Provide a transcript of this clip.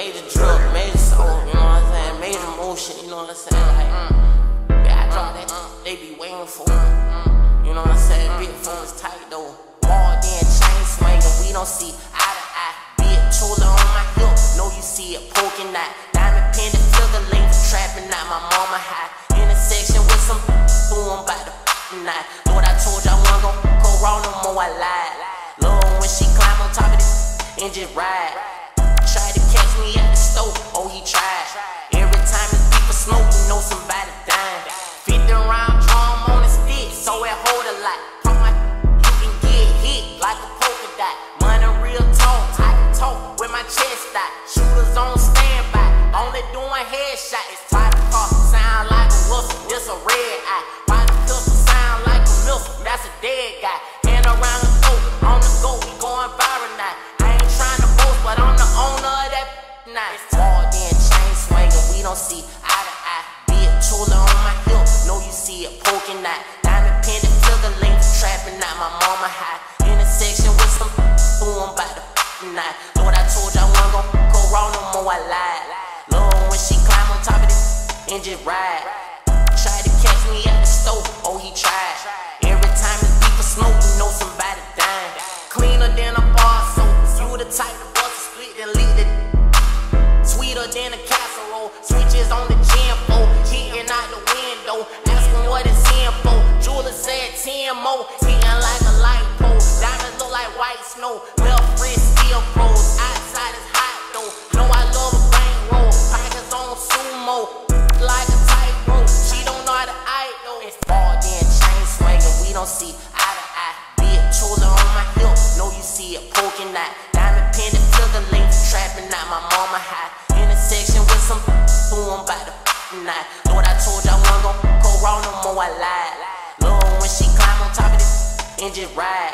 major drip, major soul, you know what I'm saying? Major motion, you know what I'm saying? Like, mm, I drop that, mm. they be waiting for me. Mm. You know what I'm saying? Mm. Big phones tight though. Ball then chain swinging, we don't see eye to eye. Big chula on my hip, know you see it poking out. Diamond pendant, figure length, trapping out my mama high. Intersection with some boom by the night. Lord, I told you I wasn't gon' go wrong no more, I lied. Lord, when she climb on top of this and just ride. Now. It's chain swinging, we don't see eye to eye. Big chula on my hip, know you see it poking out. Diamond pendant, the length, trapping out my mama high. Intersection with some boom by the night. Lord, I told y'all I wasn't gon' go wrong no more, I lied. Lord, when she climb on top of this and just ride. Tried to catch me at the stove, oh he tried. Every time it's people smoke, you know somebody dying. Cleaner than a bar soap, you the type than a casserole, switches on the floor, hitting out the window, asking what it's in for. Jeweler said 10 more, hitting like a light pole. Diamonds look like white snow, left wrist still froze. Outside is hot though, know I love a bankroll. Pockets on sumo, like a tightrope. She don't know how to though. It's ball then chain swinging, we don't see some boom by the night. Lord, I told y'all I wasn't gon' go wrong no more, I lied. Lord, when she climb on top of this and just ride.